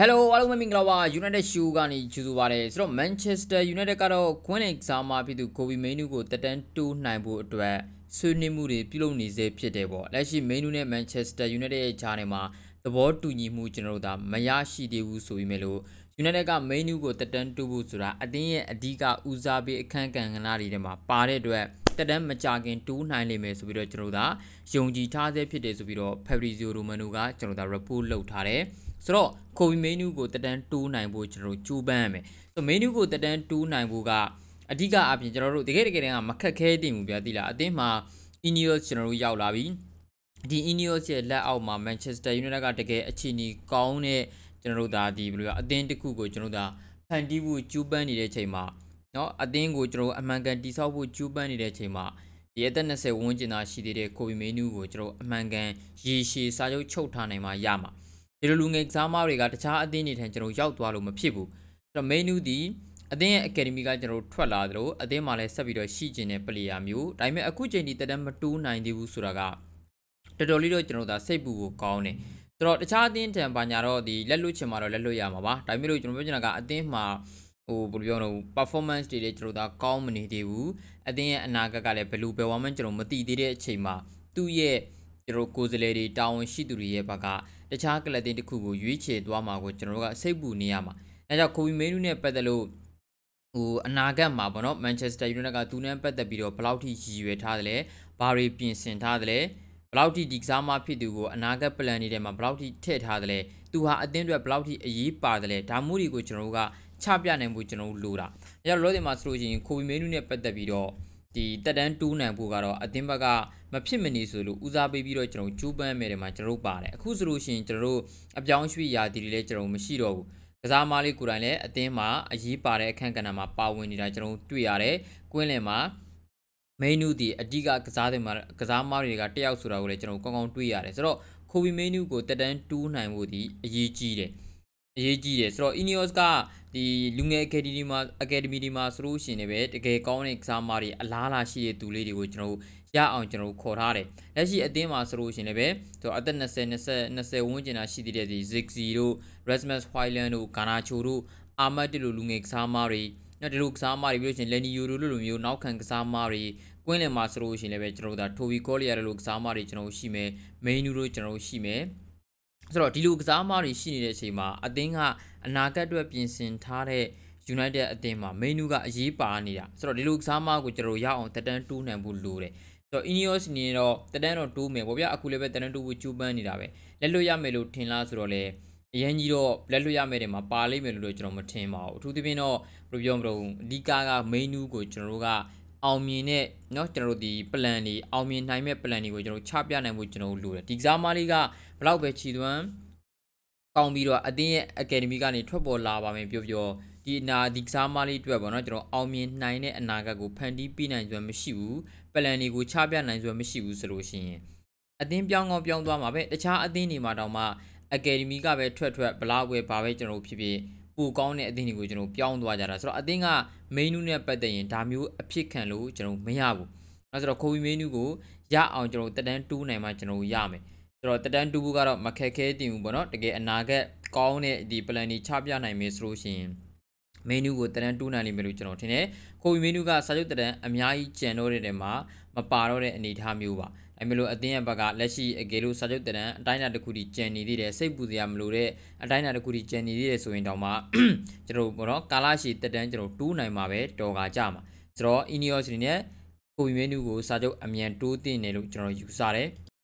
Hello အားလုံးပဲမင်္ဂလာပါ United Show ကနေကြိုဆိုပါရစေဆိုတော့ Manchester United ကတော့ Queen Exam မှာပြည်သူ Kobe Mainoo ကိုတက်တန်းတိုးနိုင်ဖို့အတွက်ဆွေးနွေးမှုတွေပြုလုပ်နေစေဖြစ်တယ်ပေါ့လက်ရှိ Mainoo နဲ့ Manchester United ရဲ့ခြားနေမှာသဘောတူညီမှုကျွန်တော်တို့ဒါမရရှိသေးဘူးဆိုပြီးမြလို့ United က Mainoo ကိုတက်တန်းတိုးဖို့ဆိုတာအတင်းရဲ့အဓိကဦးစားပေးအခန်းကဏ္ဍတွေထဲမှာပါတဲ့အတွက်တက်တန်းမကြခင်တိုးနိုင်လိမ့်မယ်ဆိုပြီးတော့ကျွန်တော်တို့ဒါယုံကြည်ထားဆဲဖြစ်တယ်ဆိုပြီးတော့ Fabrizio Romano ကကျွန်တော်တို့ဒါ report လုပ်ထားတယ် ဆိုတော့ကိုဗီမင်းနူးကိုတက်တန်းတိုးနိုင်ဖို့ကျွန်တော်တို့ကြိုးပမ်းရမယ်ဆိုတော့မင်းနူးကိုတက်တန်းတိုးနိုင်ဖို့ကအဓိကအပြင်ကျွန်တော်တို့တကယ်တကယ်တမ်းကမခက်ခဲတင်ဘူးဗျာသိလားအသင်းမှာ Ineos ကျွန်တော်တို့ရောက်လာပြီဒီ Ineos ရဲ့လက်အောက်မှာ Manchester United ကတကယ်အခြေအနေကောင်းတဲ့ကျွန်တော်တို့ဒါဒီဘယ်လိုအသင်းတစ်ခုကိုကျွန်တော်တို့ဒါဖန်တီးဖို့ကြိုးပမ်းနေတဲ့ချိန်မှာเนาะအသင်းကိုကျွန်တော်အမှန်ကန်တိဆောက်ဖို့ကြိုးပမ်းနေတဲ့ချိန်မှာဒီအသက်20ဝန်းကျင်သာရှိသေးတဲ့ကိုဗီမေနူးကိုကျွန်တော်အမှန်ကန်ရေရှည်စာချုပ်ချုပ်ထားနိုင်မှာရမှာ ဒီလိုလူငယ်ကစားမတွေကတခြားအသင်းတွေထံကျွန်တော်ရောက်သွားလို့မဖြစ်ဘူးအဲ့တော့ main ဒီအသင်းရဲ့ academy ကကျွန်တော်ထွက်လာသလိုအသင်းမှာလည်းဆက်ပြီးတော့ရှိကျင်တဲ့ player မျိုးဒါပေမဲ့အခုချိန်ဒီတက်တမ်းမတိုးနိုင်သေးဘူးဆိုတာကတော်တော်လေးတော့ကျွန်တော်ဒါစိတ်ပူကိုကောင်းတယ်ဆိုတော့တခြားအသင်းထံပါညာတော့ဒီလက်လွတ်ချင်မှာတော့လက်လွတ်ရမှာပါဒါပေမဲ့လို့ကျွန်တော်ပြောချင်တာကအသင်းမှာဟိုဘယ်လိုပြောမလဲ performance တွေလည်းကျွန်တော်ဒါကောင်းမနေသေးဘူးအသင်းရဲ့အနာဂတ်ကလည်းဘယ်လိုပဲဝမ်းမှန်းကျွန်တော်မသိသေးတဲ့အချိန်မှာသူ့ရဲ့ကျွန်တော်ကိုယ်စားလှယ်တွေတာဝန်ရှိသူတွေရဲ့ဘက်ကတခြားကလပ်တင်တစ်ခုကိုရွေးချယ်သွားမှာကိုကျွန်တော်တို့ကစိတ်ပူနေရမှာအဲကြောင့်ကိုဗီမေနူးနဲ့ပတ်သက်လို့ဟိုအနာဂတ်မှာပေါ့နော်မန်ချက်စတာယူနိုက်တက်ကသူနဲ့ပတ်သက်ပြီးတော့ဘယ်လောက်ထိရည်ရွယ်ထားတယ်လဲဘာတွေပြင်ဆင်ထားတယ်လဲဘယ်လောက်ထိဒီကစားမဖြစ်သူကိုအနာဂတ် plan တွေထဲမှာဘယ်လောက်ထိထည့်ထားတယ်လဲသူဟာအသင်းအတွက်ဘယ်လောက်ထိအရေးပါတယ်လဲဒါမျိုးတွေကိုကျွန်တော်တို့ကချပြနိုင်ဖို့ကျွန်တော်တို့လိုတာအဲကြောင့်လောဒီမှာဆိုလို့ရှိရင်ကိုဗီမေနူးနဲ့ပတ်သက်ပြီးတော့ ဒီတက်တန်းတူးနိုင်ဖို့ကတော့အသင်းဘက်ကမဖြစ်မနေဆိုလို့ဦးစားပေးပြီးတော့ကျွန်တော်ကျူးပန်းမယ်တယ်မှာကျွန်တော်တို့ပါတယ်အခုဆိုလို့ရှိရင်ကျွန်တော်တို့အပြောင်းရွှေ့ရာဒီတွေလည်းကျွန်တော်မရှိတော့ဘူးကစားမလေးကိုယ်တိုင်လည်းအသင်းမှာအရေးပါတဲ့အခန့်ကဏ္ဍမှာပါဝင်နေတာကျွန်တော်တွေ့ရတယ်ကွင်းလင်မှာမိနူဒီအဓိကကစားတဲ့မှာကစားမတွေကတယောက်ဆိုတာကိုလည်းကျွန်တော်ကောင်းကောင်းတွေ့ရတယ်ဆိုတော့ခိုဘီမိနူကိုတက်တန်းတူးနိုင်ဖို့ဒီအရေးကြီးတယ် အရေးကြီးတယ်ဆိုတော့ Ineos ကဒီလူငယ် Academy မှာ Academy ဒီမှာဆိုလို့ရှိရင်လည်းတကယ်ကောင်းတဲ့ကစားမတွေအလားလာရှိတဲ့သူလေးတွေကိုကျွန်တော်ရအောင်ကျွန်တော်ခေါ်ထားတယ်လက်ရှိအသင်းမှာဆိုလို့ရှိရင်လည်းသူအသက်20 20 20ဝန်းကျင်သာရှိသေးတဲ့ဒီ Ziggy တို့ Rasmus Hojlund တို့ Garnacho တို့ Ahmad တို့လူငယ်ကစားမတွေနော်ဒီလိုကစားမတွေပြီးလို့ရှိရင် Lenny Yoro တို့လိုမျိုးနောက်ခံကစားမတွေကွင်းလင်မှာဆိုလို့ရှိရင်လည်းကျွန်တော်တို့ဒါ Toby Collier တို့လိုကစားမတွေကျွန်တော်ရှိမယ် Mainu တို့ကျွန်တော်ရှိမယ် ဆိုတော့ဒီလိုကစားမတွေရှိနေတဲ့အချိန်မှာအသင်းကအနာဂတ်အတွက်ပြင်ဆင်ထားတဲ့ United အသင်းမှာ menu ကအရေးပါနေတာဆိုတော့ဒီလိုကစားမကိုကျွန်တော်ရအောင်တက်တန်းတူးနိုင်ဖို့လိုတယ်ဆိုတော့ Ineos နေတော့တက်တန်းတော့တိုးမယ်ဗောဗျအခုလည်းပဲတက်တန်းတိုးဖို့ကြိုးပမ်းနေတာပဲလက်လွတ်ရမယ်လို့ထင်လားဆိုတော့လေအရင်ကြီးတော့လက်လွတ်ရမယ်တယ်မှာပါလိမ့်မယ်လို့တော့ကျွန်တော်မထင်ပါဘူးအထူးသဖြင့်တော့ဘယ်လိုပြောမလို့အဓိကက menu ကိုကျွန်တော်တို့က အောင်မြင်တဲ့เนาะကျွန်တော်တို့ဒီ plan တွေအောင်မြင်နိုင်မဲ့ plan တွေကိုကျွန်တော်ချပြနိုင်ဖို့ကျွန်တော်တို့လိုတယ်ဒီကစားမလေးကဘလောက်ပဲခြေသွမ်းကောင်းပြီးတော့အတင်းရဲ့ academy ကနေထွက်ပေါ်လာပါမယ်ပြောပြောဒီနာဒီကစားမလေးအတွက်ပေါ့နော်ကျွန်တော်အောင်မြင်နိုင်တဲ့အနာဂတ်ကိုဖန်တီးပြနိုင်စွမ်းမရှိဘူးပလန်တွေကိုချပြနိုင်စွမ်းမရှိဘူးဆိုလို့ရှိရင်အသင်းပြောင်းကောင်းပြောင်းသွားမှာပဲတခြားအသင်းတွေမှာတောင်မှ academy ကပဲထွက်ထွက်ဘလောက်ပဲဘာပဲကျွန်တော်ဖြစ်ဖြစ် ပိုကောင်းတဲ့အသင်းတွေကိုကျွန်တော်ပြောင်းသွားကြတာဆိုတော့အသင်းက main နဲ့ပတ်သက်ရင်ဒါမျိုးအဖြစ်ခံလို့ကျွန်တော်မရဘူးအဲဆိုတော့ခိုးပြီး main ကိုရအောင်ကျွန်တော်တက်တန်းတူးနိုင်မှကျွန်တော်ရမယ်ဆိုတော့တက်တန်းတူးဖို့ကတော့မခက်ခဲတင်ဘူးပေါ့နော်တကယ်အနာဂတ်ကောင်းတဲ့ဒီ plan တွေချပြနိုင်မယ်ဆိုလို့ရှိရင်မင်းနူးကိုတရန်တူးနိုင်လိမ့်မယ်လို့ကျွန်တော်ထင်တယ်။ကိုဗီမင်းနူးကစာချုပ်တရန်အများကြီးကျန်တော့တဲ့တဲမှာမပါတော့တဲ့အနေအထားမျိုးပါ။ အဲမျိုးလို့အသင်းရဲ့ဘက်ကလက်ရှိအကယ်လို့စာချုပ်တရန်အတိုင်းအတာတစ်ခုထိကျန်နေသေးတယ်စိတ်ပူစရာမလိုတဲ့အတိုင်းအတာတစ်ခုထိကျန်နေသေးတယ်ဆိုရင်တောင်မှကျွန်တော်ဘောနော်ကာလာရှည်တက်တန်းကျွန်တော်တူးနိုင်မှာပဲတော်ကာကြမှာ။ဆိုတော့ Ineos အနေနဲ့ကိုဗီမင်းနူးကိုစာချုပ်အမြန်တိုးတင်တယ်လို့ကျွန်တော်ယူဆတယ်။